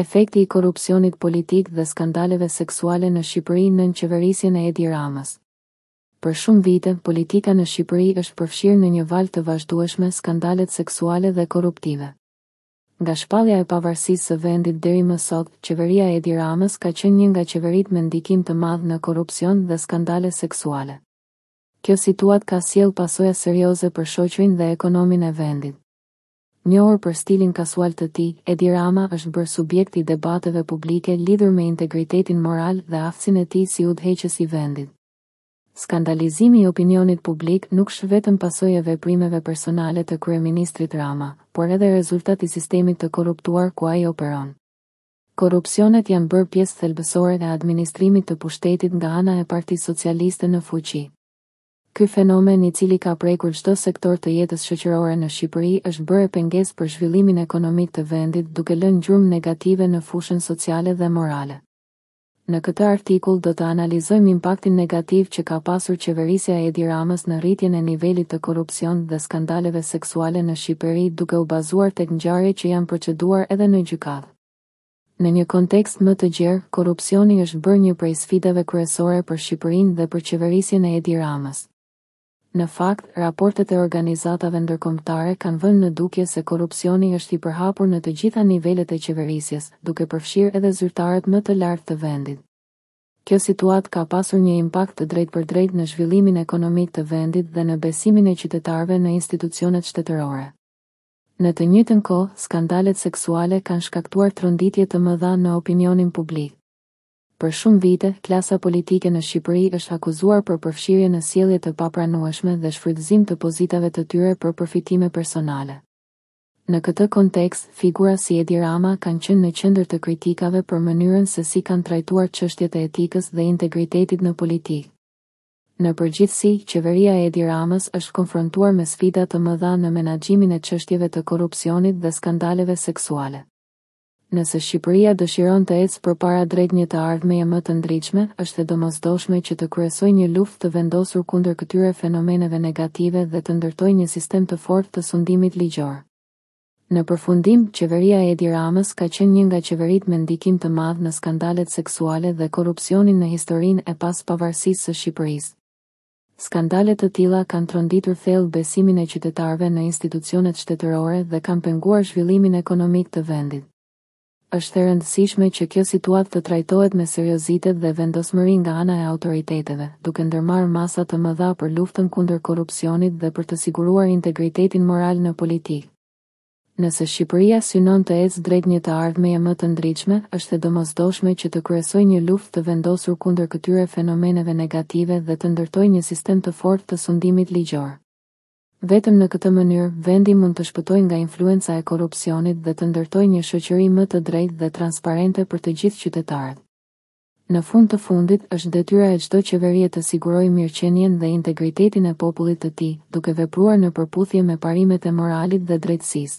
Efekti i korrupsionit politik dhe skandaleve seksuale në Shqipëri nën qeverisjen e Edi Ramës. Për shumë vite, politika në Shqipëri është përfshirë në një valë të vazhdueshme skandalet seksuale dhe korruptive. Nga shpallja e pavarësisë së vendit deri më sot, qeveria e Edi Ramës ka qenë një nga qeveritë me ndikim të madh në korrupsion dhe skandale seksuale. Kjo situatë ka sjellë pasoja serioze për shoqërinë dhe ekonominë e vendit. Njohur për stilin kasual të tij, Edi Rama është bërë subjekt i debateve publike lidhur me integritetin moral dhe aftësinë e tij si udhëheqës i vendit. Skandalizimi i opinionit publik nuk është vetëm pasojë e veprimeve personale të kryeministrit Rama, por edhe rezultat i sistemit të korruptuar ku ai operon. Korrupsionet janë bërë pjesë thelbësore e administrimit të pushtetit nga ana e Partisë Socialiste në fuqi. Ky fenomen i cili ka prekur çdo sektor të jetës shoqërore në Shqipëri është bërë pengesë për zhvillimin ekonomik të vendit duke lënë gjurmë negative në fushën sociale dhe morale. Në këtë artikull do të analizojmë impaktin negativ që ka pasur qeverisja e Edi Ramës në rritjen e nivelit të korrupsion dhe skandaleve seksuale në Shqipëri duke u bazuar tek ngjarje që janë proceduar edhe në gjykatë. Në një kontekst më të gjerë, korrupsioni është bërë një prej sfidave kryesore për Shqipërinë dhe për qeverisjen e Edi Ramës. Në fakt, raportet e organizatave ndërkombëtare kanë vënë në dukje se korrupsioni është i përhapur në të gjitha nivelet e qeverisjes, duke përfshirë edhe zyrtarët më të lartë të vendit. Kjo situatë ka pasur një impakt të drejtpërdrejtë në zhvillimin ekonomik të vendit dhe në besimin e qytetarëve në institucionet shtetërore. Në të njëjtën kohë, skandalet seksuale kanë shkaktuar tronditje të mëdha në opinionin publik. Për shumë vite, klasa politike në Shqipëri është akuzuar për përfshirje në sjellje të papranueshme dhe shfrytëzim të pozitave të tyre për përfitime personale. Në këtë kontekst, figura si Edi Rama kanë qenë në qendër të kritikave për mënyrën se si kanë trajtuar çështjet e etikës dhe integritetit në politikë. Në përgjithësi, qeveria e Edi Ramës është konfrontuar me sfida të mëdha në menaxhimin e çështjeve të korrupsionit dhe skandaleve seksuale. Nëse Shqipëria dëshiron të ecë përpara drejt një të ardhmeje më të ndritshme, është e domosdoshme që të kryesojë një luftë të vendosur kundër këtyre fenomeneve negative dhe të ndërtojë një sistem të fortë të sundimit ligjor. Në përfundim, qeveria e Edi Ramës ka qenë një nga qeveritë me ndikim të madh në skandalet seksuale dhe korrupsionin në historinë e pas pavarësisë së Shqipërisë. Skandale të tilla kanë tronditur thellë besimin e qytetarëve në institucionet shtetërore dhe kanë penguar zhvillimin ekonomik të vendit. Është e rëndësishme që kjo situatë të trajtohet me seriozitet dhe vendosmëri nga ana e autoriteteve, duke ndërmarrë masa të mëdha për luftën kundër korrupsionit dhe për të siguruar integritetin moral në politikë. Nëse Shqipëria synon të ecë drejt një të ardhmeje më të ndritshme, është e domosdoshme që të kryesojë një luftë të vendosur kundër këtyre fenomeneve negative dhe të ndërtojë një sistem të fortë të sundimit ligjor. Vetëm në këtë mënyrë, vendi mund të shpëtojë nga influenca e korrupsionit dhe të ndërtojë një shoqëri më të drejtë dhe transparente për të gjithë qytetarët. Në fund të fundit, është detyra e çdo qeverie të sigurojë mirëqenien dhe integritetin e popullit të tij, duke vepruar në përputhje me parimet e moralit dhe drejtësisë.